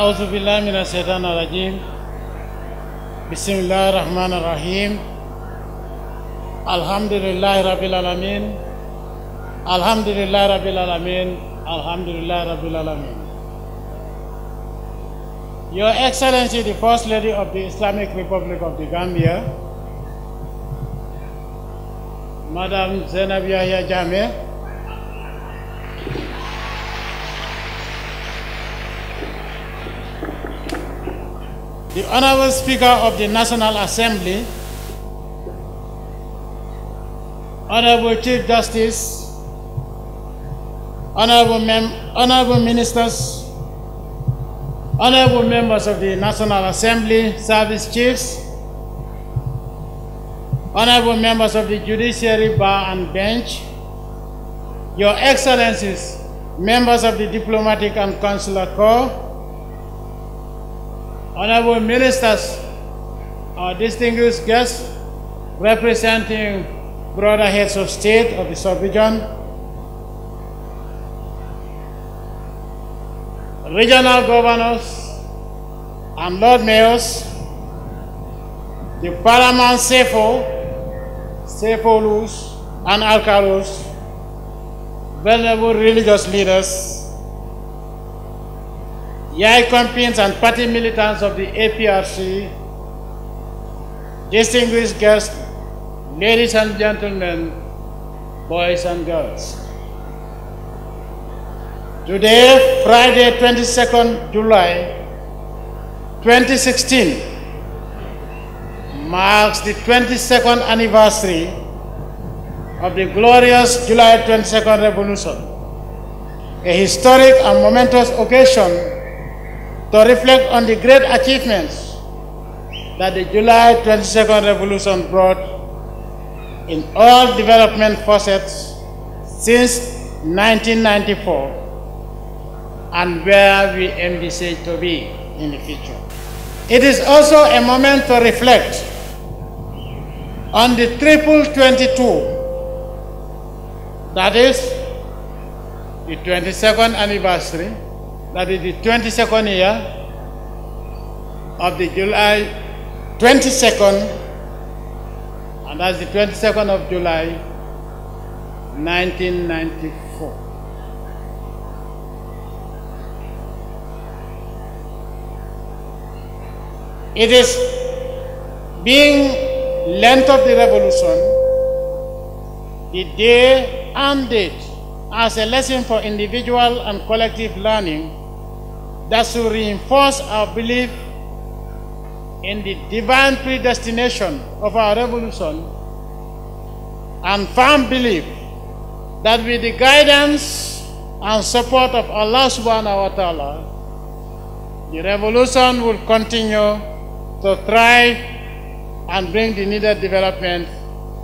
أعوذ بالله من الشيطان الرجيم بسم الله الرحمن الرحيم الحمد لله رب العالمين الحمد لله رب العالمين الحمد لله رب العالمين Your Excellency, the First Lady of the Islamic Republic of the Gambia, Madam Zainab Yahya Jammeh, the Honorable Speaker of the National Assembly, Honorable Chief Justice, Honorable, Mem- Honorable Ministers, Honorable members of the National Assembly, service chiefs, Honorable members of the Judiciary Bar and Bench, Your Excellencies, members of the Diplomatic and Consular Corps, Honorable Ministers, our distinguished guests, representing broader heads of state of the sub-region, regional governors and Lord Mayors, the Paramount Seyfo, Seyfolus and Alkalos, venerable religious leaders, Yai companions and party militants of the APRC, distinguished guests, ladies and gentlemen, boys and girls. Today, Friday, 22nd July 2016, marks the 22nd anniversary of the glorious July 22nd Revolution, a historic and momentous occasion to reflect on the great achievements that the July 22nd Revolution brought in all development facets since 1994 and where we envisage to be in the future. It is also a moment to reflect on the triple 22, that is the 22nd anniversary, that is the 22nd year of the July 22nd, and that's the 22nd of July 1994. It is being length of the revolution, the day and date as a lesson for individual and collective learning that should reinforce our belief in the divine predestination of our revolution and firm belief that with the guidance and support of Allah subhanahu wa ta'ala, the revolution will continue to thrive and bring the needed development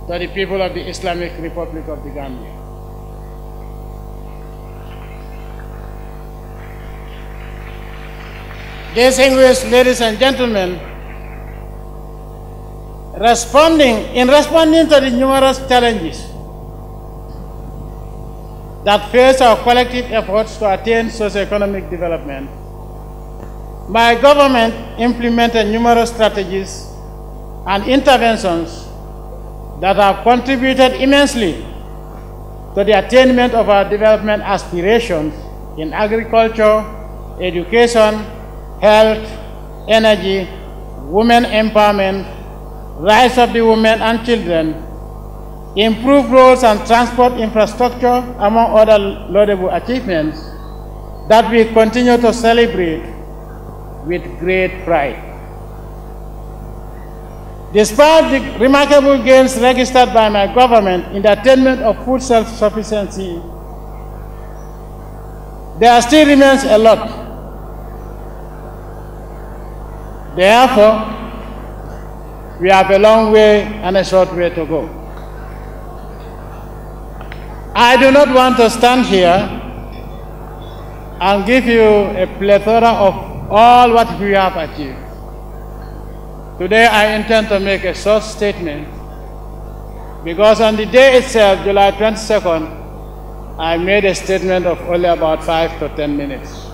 to the people of the Islamic Republic of the Gambia. Distinguished ladies and gentlemen, responding, in responding to the numerous challenges that face our collective efforts to attain socio-economic development, my government implemented numerous strategies and interventions that have contributed immensely to the attainment of our development aspirations in agriculture, education, health, energy, women empowerment, rights of the women and children, improved roads and transport infrastructure, among other laudable achievements that we continue to celebrate with great pride. Despite the remarkable gains registered by my government in the attainment of food self-sufficiency, there still remains a lot. Therefore, we have a long way and a short way to go. I do not want to stand here and give you a plethora of all what we have achieved. Today I intend to make a short statement because on the day itself, July 22nd, I made a statement of only about five to ten minutes.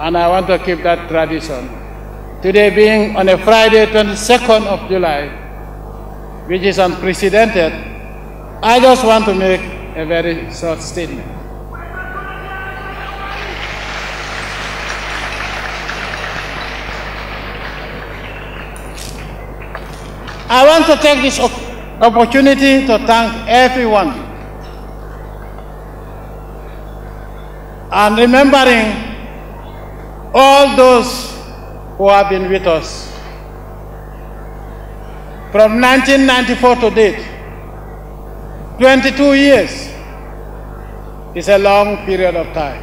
and I want to keep that tradition. Today being on a Friday, 22nd of July, which is unprecedented, I just want to make a very short statement. I want to take this opportunity to thank everyone and remembering all those who have been with us from 1994 to date. 22 years is a long period of time.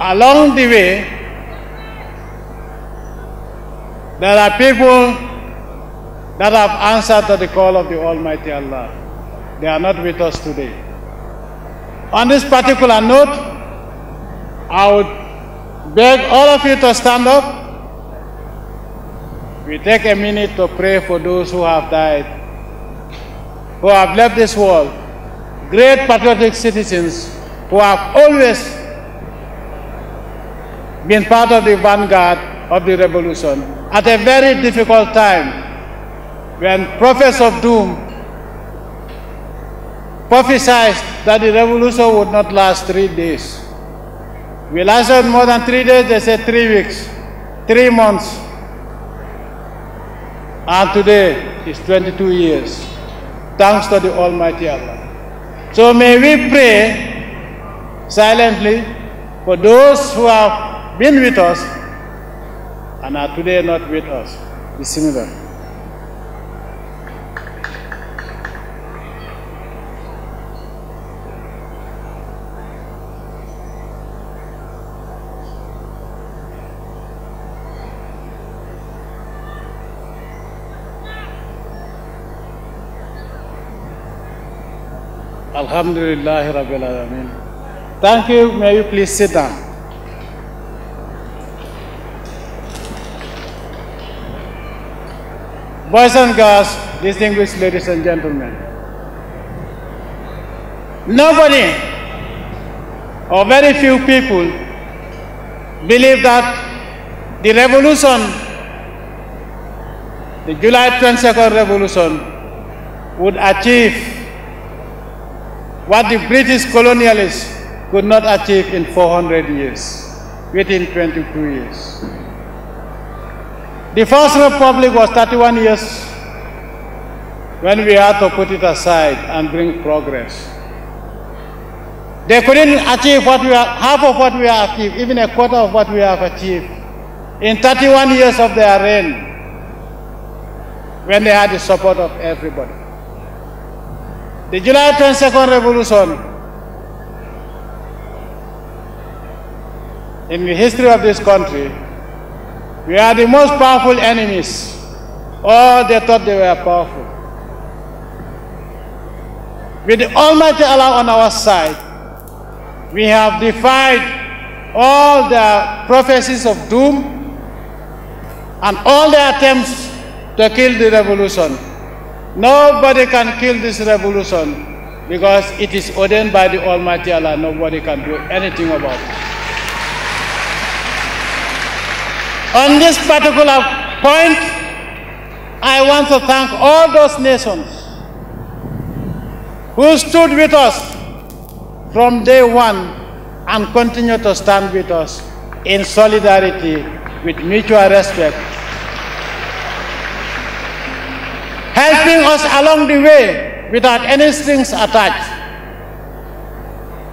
Along the way, there are people that have answered to the call of the Almighty Allah. They are not with us today. On this particular note, I would beg all of you to stand up. We take a minute to pray for those who have died, who have left this world, great patriotic citizens who have always been part of the vanguard of the revolution at a very difficult time when prophets of doom prophesied that the revolution would not last three days. We lasted more than three days, they said three weeks, three months. And today is 22 years, thanks to the Almighty Allah. So may we pray silently for those who have been with us and are today not with us. Bismillah. Alhamdulillah Rabbil Alameen. Thank you. May you please sit down. Boys and girls, distinguished ladies and gentlemen, nobody or very few people believe that the revolution, the July 22nd revolution, would achieve what the British colonialists could not achieve in 400 years, within 22 years. The First Republic was 31 years when we had to put it aside and bring progress. They couldn't achieve what we are, half of what we have achieved, even a quarter of what we have achieved in 31 years of their reign when they had the support of everybody. The July 22nd revolution in the history of this country we are the most powerful enemies. Or they thought they were powerful. With the Almighty Allah on our side, we have defied all the prophecies of doom and all the attempts to kill the revolution. Nobody can kill this revolution because it is ordained by the Almighty Allah. Nobody can do anything about it. On this particular point, I want to thank all those nations who stood with us from day one and continue to stand with us in solidarity with mutual respect, us along the way without any strings attached.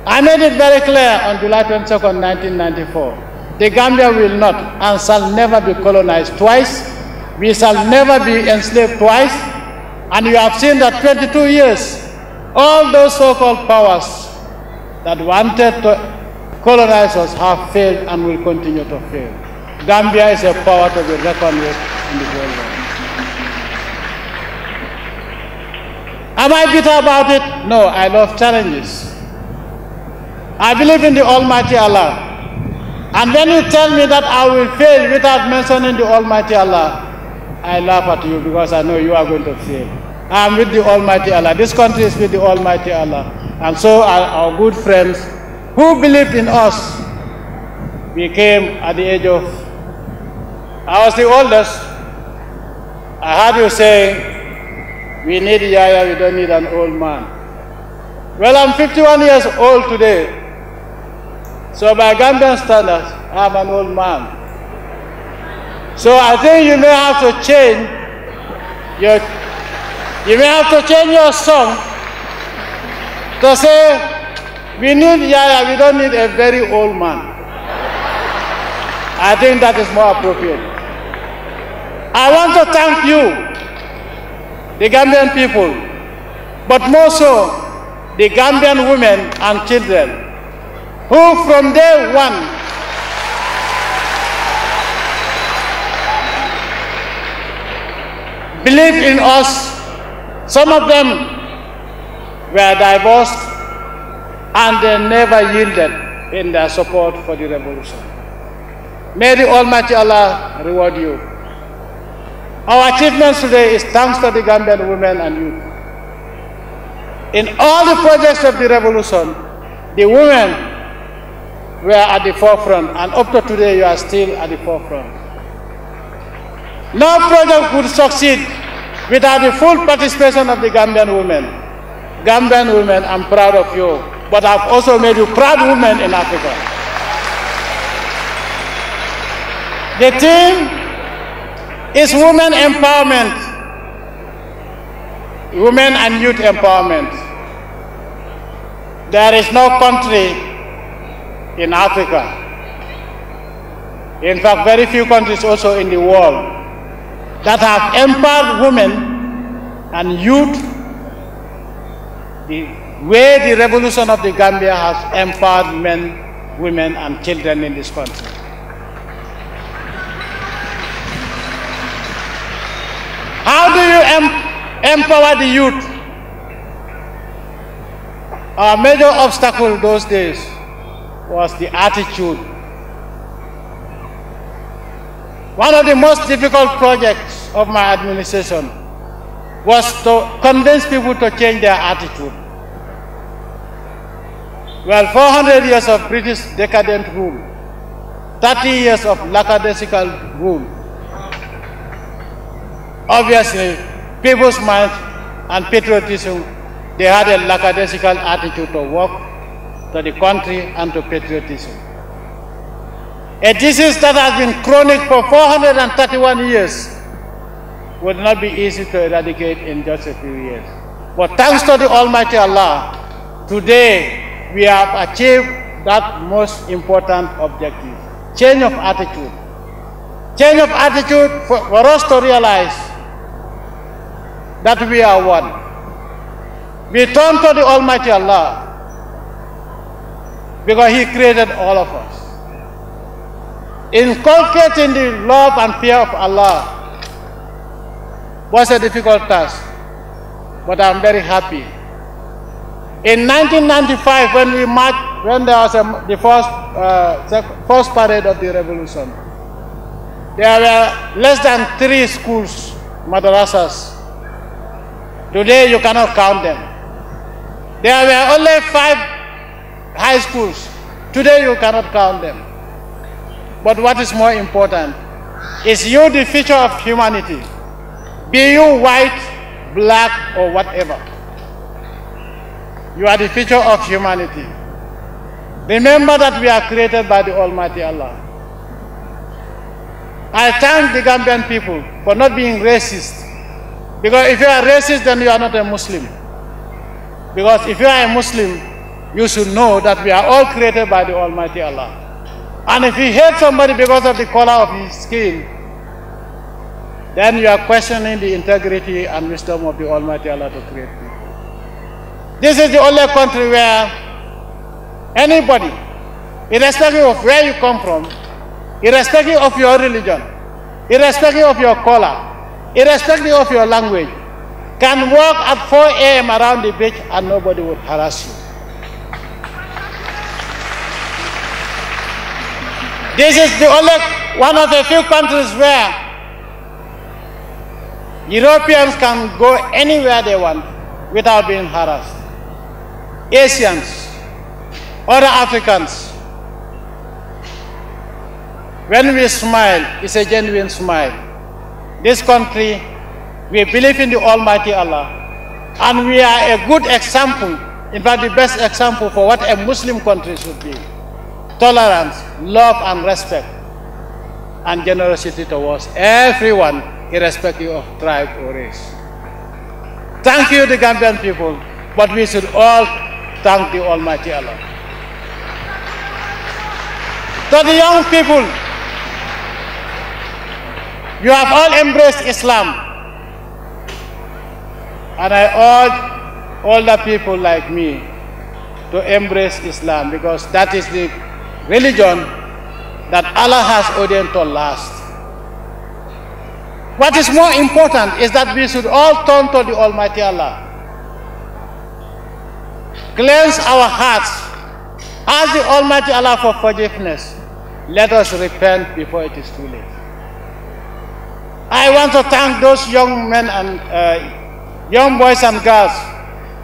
I made it very clear on July 22, 1994 the Gambia will not and shall never be colonized twice. We shall never be enslaved twice. And you have seen that 22 years, all those so-called powers that wanted to colonize us have failed and will continue to fail. Gambia is a power to be reckoned with in the world. Am I bitter about it? No, I love challenges. I believe in the Almighty Allah and when you tell me that I will fail without mentioning the Almighty Allah, I laugh at you because I know you are going to fail. I am with the Almighty Allah. This country is with the Almighty Allah. And so are our good friends who believed in us. We came at the age of, I was the oldest. I heard you say, we need Yaya, we don't need an old man. Well, I'm 51 years old today. So by Gambian standards, I'm an old man. So I think you may have to change your, you may have to change your song to say, we need Yaya, we don't need a very old man. I think that is more appropriate. I want to thank you, the Gambian people, but more so, the Gambian women and children, who from day one believed in us. Some of them were divorced and they never yielded in their support for the revolution. May the Almighty Allah reward you. Our achievements today is thanks to the Gambian women and youth. In all the projects of the revolution, the women were at the forefront, and up to today, you are still at the forefront. No project would succeed without the full participation of the Gambian women. Gambian women, I'm proud of you, but I've also made you proud women in Africa. The theme is women empowerment, women and youth empowerment. There is no country in Africa, in fact, very few countries also in the world, that have empowered women and youth the way the revolution of the Gambia has empowered men, women, and children in this country. How do you em empower the youth? Our major obstacle those days was the attitude. One of the most difficult projects of my administration was to convince people to change their attitude. Well, 400 years of British decadent rule, 30 years of lackadaisical rule. Obviously, people's minds and patriotism, they had a lackadaisical attitude to work, to the country, and to patriotism. A disease that has been chronic for 431 years would not be easy to eradicate in just a few years. But thanks to the Almighty Allah, today we have achieved that most important objective, change of attitude. Change of attitude for, for us to realize that we are one. We turn to the Almighty Allah because He created all of us. Inculcating the love and fear of Allah was a difficult task, but I'm very happy. In 1995, when we marched, when there was a, the first, uh, first parade of the revolution, there were less than three schools, madrasas. Today you cannot count them. There were only five high schools. Today you cannot count them. But what is more important is you the future of humanity. Be you white, black, or whatever. You are the future of humanity. Remember that we are created by the Almighty Allah. I thank the Gambian people for not being racist. Because if you are racist, then you are not a Muslim. Because if you are a Muslim, you should know that we are all created by the Almighty Allah. And if you hate somebody because of the color of his skin, then you are questioning the integrity and wisdom of the Almighty Allah to create people. This is the only country where anybody, irrespective of where you come from, irrespective of your religion, irrespective of your color, irrespective of your language, can walk at 4 a.m. around the beach and nobody would harass you. This is the only one of the few countries where Europeans can go anywhere they want without being harassed. Asians, other Africans, when we smile, it's a genuine smile. This country, we believe in the Almighty Allah, and we are a good example, in fact, the best example for what a Muslim country should be. Tolerance, love, and respect, and generosity towards everyone, irrespective of tribe or race. Thank you, the Gambian people, but we should all thank the Almighty Allah. To the young people, you have all embraced Islam. And I urge older people like me to embrace Islam because that is the religion that Allah has ordained to last. What is more important is that we should all turn to the Almighty Allah. Cleanse our hearts. Ask the Almighty Allah for forgiveness. Let us repent before it is too late. I want to thank those young men and uh, young boys and girls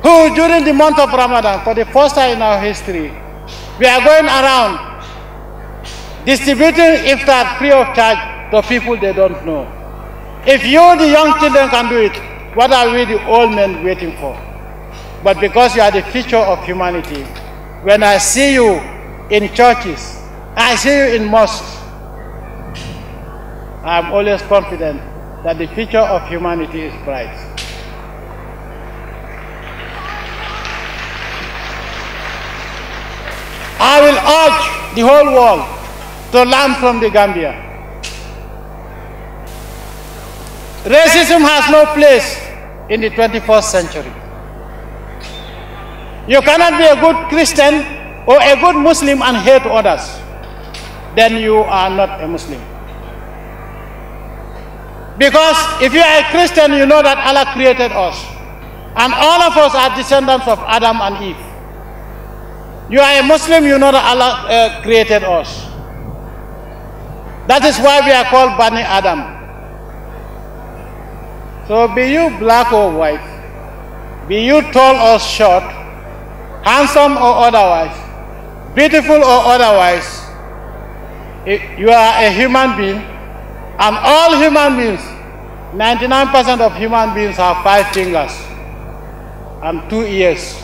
who, during the month of Ramadan, for the first time in our history, we are going around distributing iftar free of charge to people they don't know. If you, the young children, can do it, what are we, the old men, waiting for? But because you are the future of humanity, when I see you in churches, I see you in mosques, I am always confident that the future of humanity is bright. I will urge the whole world to learn from the Gambia. Racism has no place in the 21st century. You cannot be a good Christian or a good Muslim and hate others. Then you are not a Muslim. Because if you are a Christian, you know that Allah created us. And all of us are descendants of Adam and Eve. You are a Muslim, you know that Allah uh, created us. That is why we are called Bani Adam. So be you black or white, be you tall or short, handsome or otherwise, beautiful or otherwise, you are a human being and all human beings, 99% of human beings have five fingers and two ears,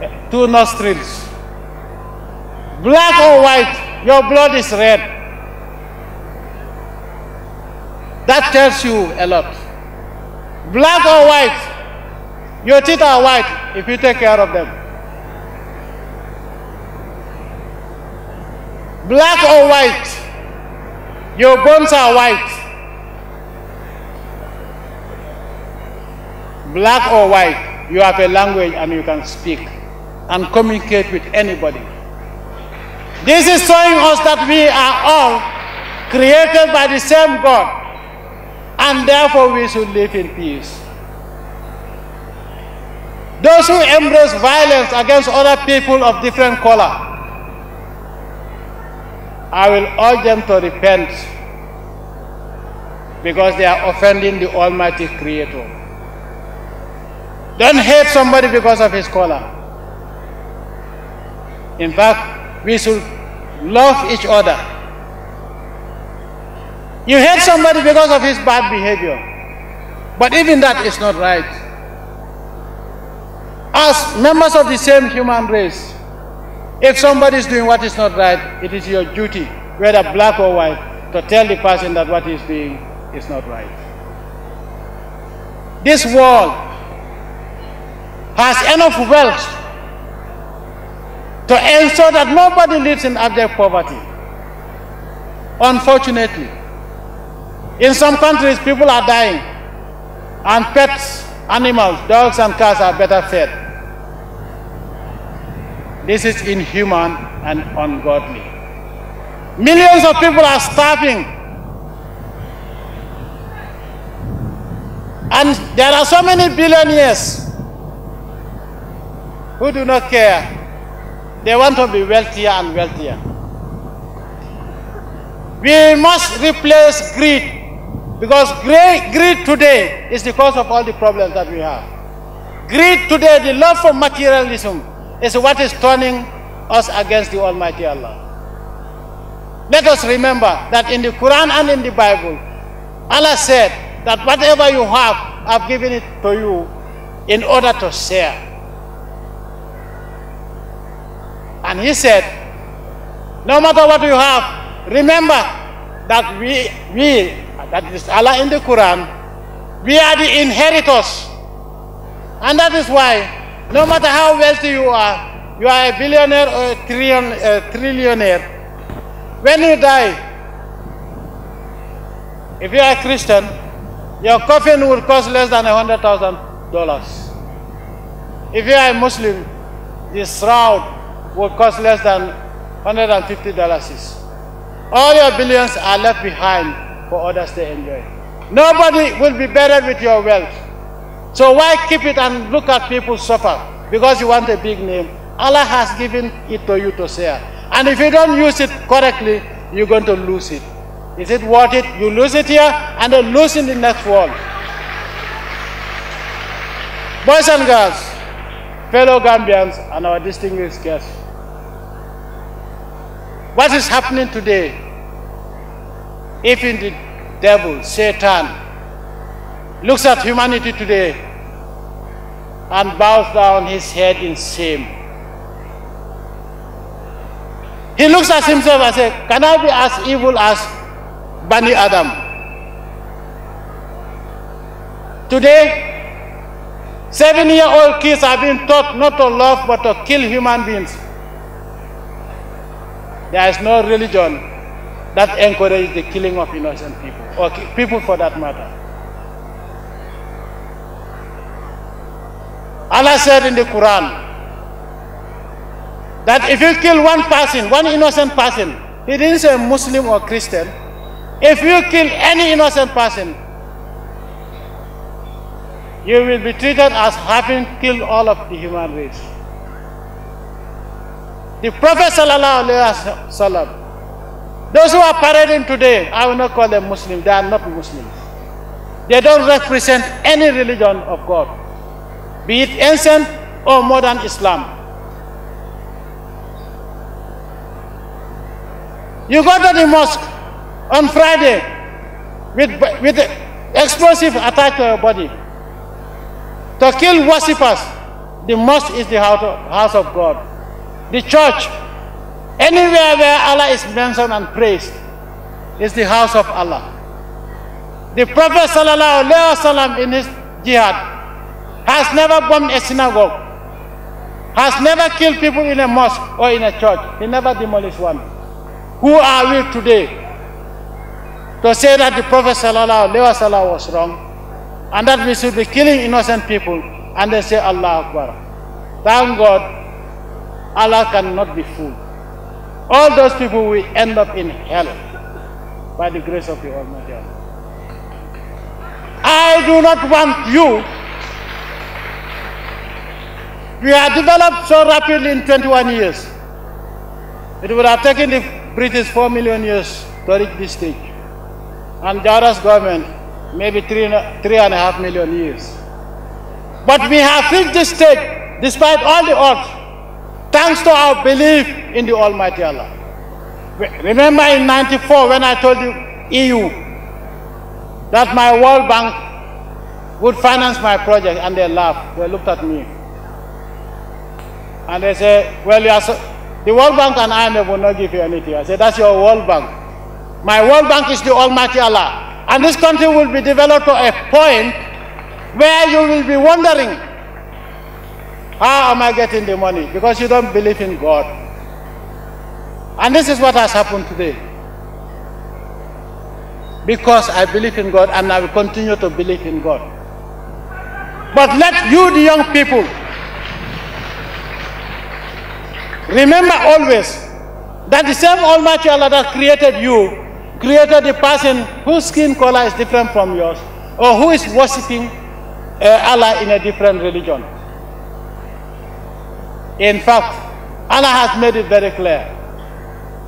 eh, two nostrils. Black or white, your blood is red. That tells you a lot. Black or white, your teeth are white if you take care of them. Black or white, your bones are white. Black or white, you have a language and you can speak and communicate with anybody. This is showing us that we are all created by the same God and therefore we should live in peace. Those who embrace violence against other people of different color, I will urge them to repent because they are offending the Almighty Creator. Don't hate somebody because of his color. In fact, we should love each other. You hate somebody because of his bad behavior. But even that is not right. As members of the same human race, if somebody is doing what is not right, it is your duty, whether black or white, to tell the person that what he is doing is not right. This world has enough wealth to ensure that nobody lives in abject poverty. Unfortunately, in some countries, people are dying, and pets, animals, dogs, and cats are better fed. This is inhuman and ungodly. Millions of people are starving. And there are so many billionaires who do not care. They want to be wealthier and wealthier. We must replace greed because greed today is the cause of all the problems that we have. Greed today, the love for materialism, is what is turning us against the Almighty Allah. Let us remember that in the Quran and in the Bible, Allah said that whatever you have, I've given it to you in order to share. And He said, no matter what you have, remember that we, we, that is Allah in the Quran, we are the inheritors. And that is why, no matter how wealthy you are, you are a billionaire or a, trillion, a trillionaire, when you die, if you are a Christian, your coffin will cost less than $100,000. If you are a Muslim, the shroud will cost less than $150. All your billions are left behind for others to enjoy. Nobody will be buried with your wealth. So why keep it and look at people suffer because you want a big name? Allah has given it to you to share. And if you don't use it correctly, you're going to lose it. Is it worth it? You lose it here and then lose in the next world. Boys and girls, fellow Gambians and our distinguished guests, what is happening today, even the devil, Satan, looks at humanity today and bows down his head in shame. He looks at himself and says, Can I be as evil as Bani Adam? Today, seven year old kids are being taught not to love but to kill human beings. There is no religion that encourages the killing of innocent people, or people for that matter. Allah said in the Quran that if you kill one person, one innocent person, he didn't say Muslim or Christian. If you kill any innocent person, you will be treated as having killed all of the human race. The Prophet Sallallahu those who are parading today, I will not call them Muslims, they are not Muslims. They don't represent any religion of God, be it ancient or modern Islam. You go to the mosque on Friday with, with explosive attack to your body to kill worshippers. The mosque is the house of God. The church, anywhere where Allah is mentioned and praised, is the house of Allah. The Prophet ﷺ in his jihad has never bombed a synagogue, has never killed people in a mosque or in a church. He never demolished one. Who are we today to say that the Prophet ﷺ was wrong and that we should be killing innocent people and they say Allah Akbar. Thank God, Allah cannot be fooled. All those people will end up in hell by the grace of the Almighty Allah. I do not want you. We have developed so rapidly in 21 years. It would have taken the British 4 million years to reach this stage. And Jawara's government, maybe three, three and a half million years. But we have reached this stage despite all the odds, thanks to our belief in the Almighty Allah. Remember in 94 when I told you EU that my World Bank would finance my project and they laughed. They looked at me. And they said, well, you are so, the World Bank and IMF will not give you anything. I said, that's your World Bank. My World Bank is the Almighty Allah. And this country will be developed to a point where you will be wondering, how am I getting the money? Because you don't believe in God. And this is what has happened today. Because I believe in God and I will continue to believe in God. But let you, the young people, Remember always that the same Almighty Allah that created you created the person whose skin color is different from yours or who is worshipping uh, Allah in a different religion. In fact, Allah has made it very clear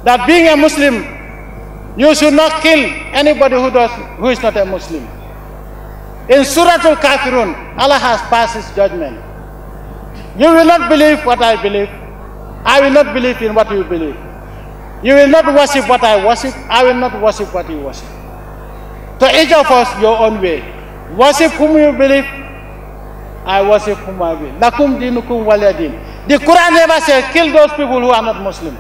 that being a Muslim, you should not kill anybody who, does, who is not a Muslim. In Surah Al-Kafirun, Allah has passed his judgment. You will not believe what I believe, I will not believe in what you believe. You will not worship what I worship. I will not worship what you worship. To each of us, your own way. Worship whom you believe. I worship whom I will. The Quran never says kill those people who are not Muslim.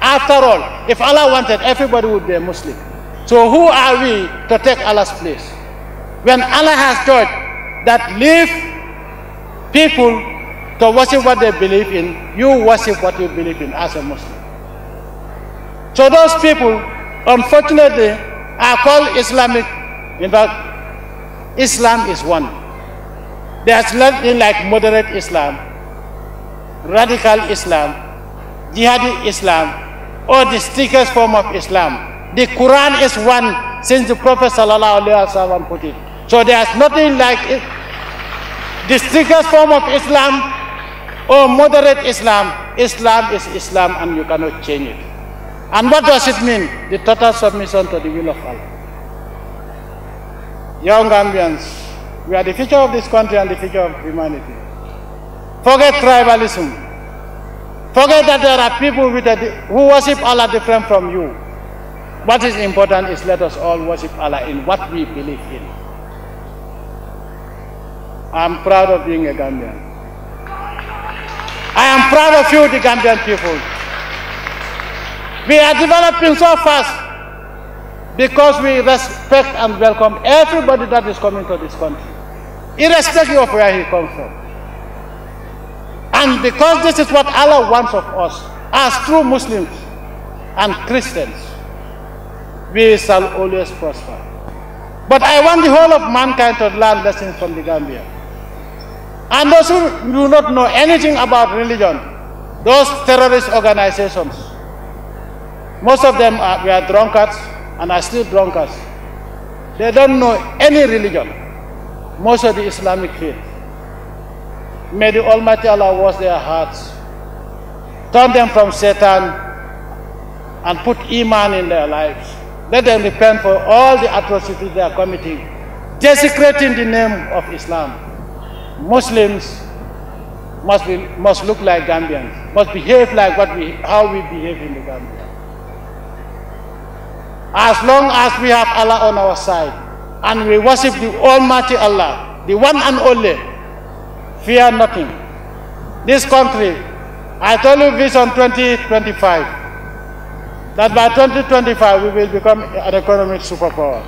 After all, if Allah wanted, everybody would be a Muslim. So who are we to take Allah's place? When Allah has taught that leave people to worship what they believe in, you worship what you believe in as a Muslim. So those people, unfortunately, are called Islamic. In fact, Islam is one. There's nothing like moderate Islam, radical Islam, jihadi Islam, or the strictest form of Islam. The Quran is one since the Prophet ﷺ put it. So there's nothing like it. the strictest form of Islam or moderate Islam. Islam is Islam and you cannot change it. And what does it mean? The total submission to the will of Allah. Young Gambians, we are the future of this country and the future of humanity. Forget tribalism. Forget that there are people a, who worship Allah different from you. What is important is let us all worship Allah in what we believe in. I am proud of being a Gambian. I am proud of you, the Gambian people. We are developing so fast because we respect and welcome everybody that is coming to this country, irrespective of where he comes from. And because this is what Allah wants of us, as true Muslims and Christians, we shall always prosper. But I want the whole of mankind to learn lessons from the Gambia. And those who do not know anything about religion, those terrorist organizations, most of them are, drunkards and are still drunkards. They don't know any religion, most of the Islamic faith. May the Almighty Allah wash their hearts, turn them from Satan, and put Iman in their lives. Let them repent for all the atrocities they are committing, desecrating the name of Islam. Muslims must, be, must look like Gambians, must behave like what we, how we behave in the Gambia. As long as we have Allah on our side and we worship the Almighty Allah, the one and only, fear nothing. This country, I told you Vision 2025, that by 2025 we will become an economic superpower.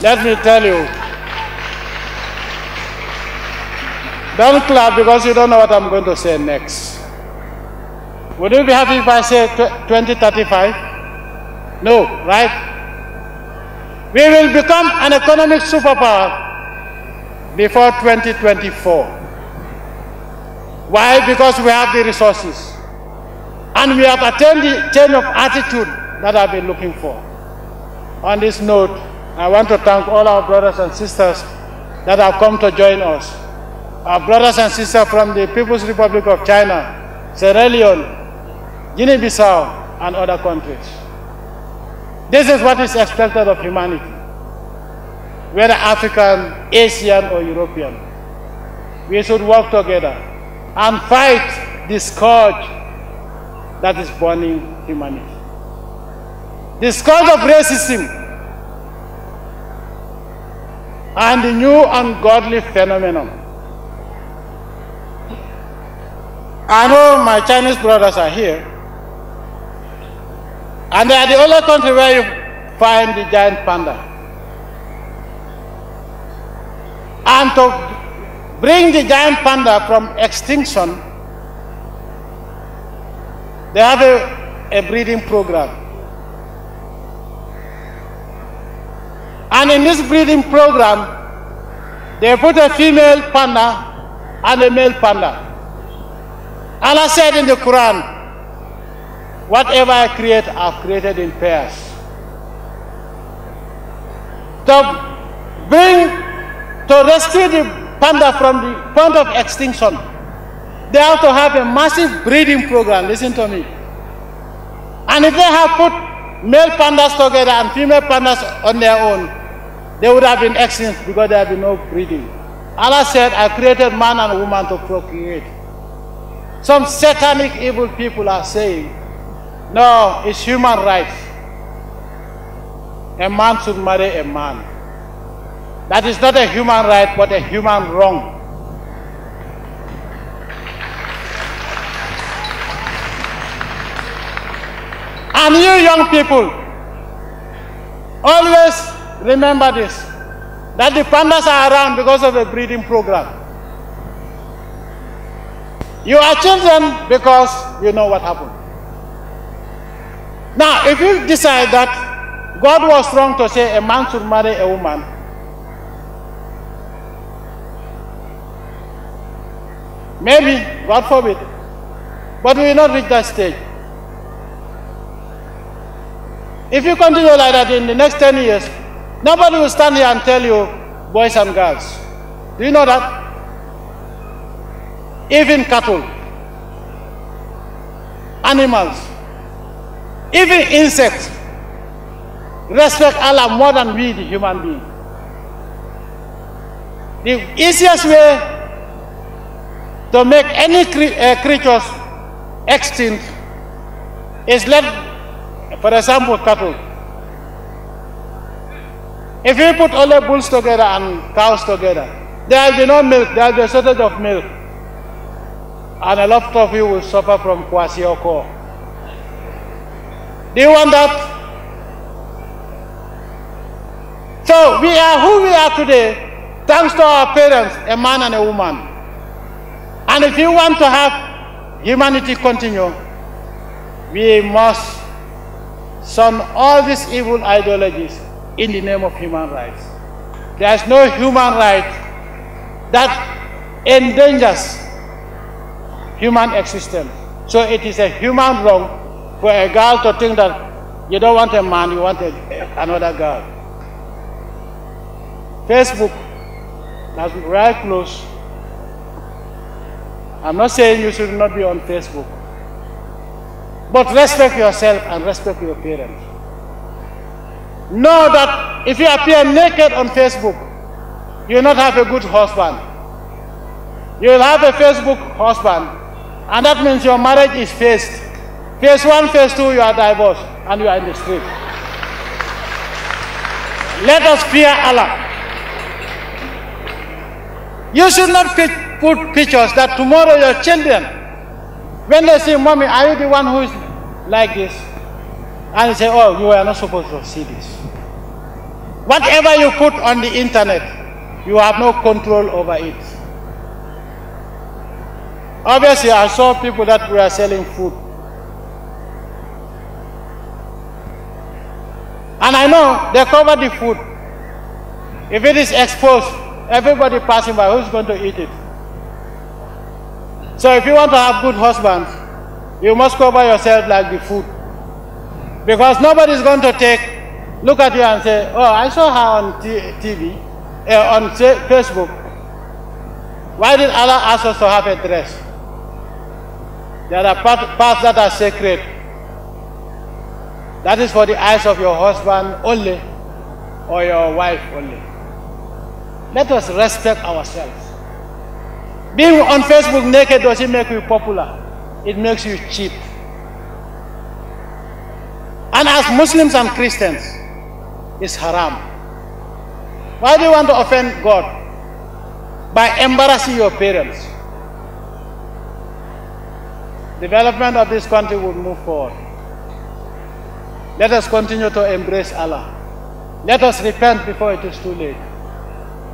Let me tell you, don't clap because you don't know what I'm going to say next. Would you be happy if I say 2035? No, right? We will become an economic superpower before 2024. Why? Because we have the resources. And we have attained the change of attitude that I've been looking for. On this note, I want to thank all our brothers and sisters that have come to join us. Our brothers and sisters from the People's Republic of China, Sierra Leone, Guinea-Bissau, and other countries. This is what is expected of humanity, whether African, Asian, or European. We should work together and fight the scourge that is burning humanity. The scourge of racism and the new ungodly phenomenon. I know my Chinese brothers are here, and they are the only country where you find the giant panda. And to bring the giant panda from extinction they have a, a breeding program. And in this breeding program, they put a female panda and a male panda. Allah said in the Quran, whatever I create, I've created in pairs. To bring, to rescue the panda from the point of extinction, they have to have a massive breeding program. Listen to me. And if they have put male pandas together and female pandas on their own, they would have been extinct because there had been no breeding. Allah said, I created man and woman to procreate. Some satanic evil people are saying, no, it's human rights. A man should marry a man. That is not a human right, but a human wrong. And you young people, always remember this, that the pandas are around because of a breeding program. You are children because you know what happened. Now, if you decide that God was wrong to say a man should marry a woman, maybe, God forbid, but we will not reach that stage. If you continue like that in the next 10 years, nobody will stand here and tell you boys and girls. Do you know that? Even cattle, animals, even insects respect Allah more than we, the human being. The easiest way to make any cre uh, creatures extinct is let for example, cattle. If you put all the bulls together and cows together, there will be no milk, there will be a shortage of milk. And a lot of you will suffer from kwashiorkor. Do you want that? So we are who we are today, thanks to our parents, a man and a woman. And if you want to have humanity continue, we must shun all these evil ideologies in the name of human rights. There is no human right that endangers human existence. So it is a human wrong for a girl to think that you don't want a man, you want a, another girl. Facebook, that's very close. I'm not saying you should not be on Facebook. But respect yourself and respect your parents. Know that if you appear naked on Facebook, you will not have a good husband. You will have a Facebook husband, and that means your marriage is phased. Phase one, phase two, you are divorced, and you are in the street. Let us fear Allah. You should not put pictures that tomorrow your children, when they say, Mommy, are you the one who is like this, and you say, oh, you are not supposed to see this. Whatever you put on the internet, you have no control over it. Obviously, I saw people that were selling food. And I know they cover the food. If it is exposed, everybody passing by, who's going to eat it? So if you want to have good husbands, you must cover yourself like the food. Because nobody is going to take, look at you and say, oh, I saw her on TV, uh, on Facebook. Why did Allah ask us to have a dress? There are parts that are sacred. That is for the eyes of your husband only or your wife only. Let us respect ourselves. Being on Facebook naked doesn't make you popular it makes you cheap. And as Muslims and Christians, it's haram. Why do you want to offend God? By embarrassing your parents. Development of this country will move forward. Let us continue to embrace Allah. Let us repent before it is too late.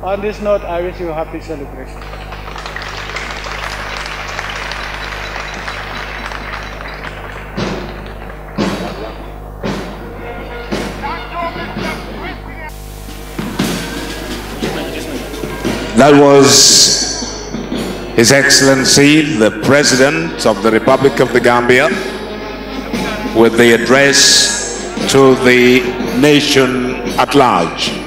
On this note, I wish you a happy celebration. That was His Excellency, the President of the Republic of the Gambia, with the address to the nation at large.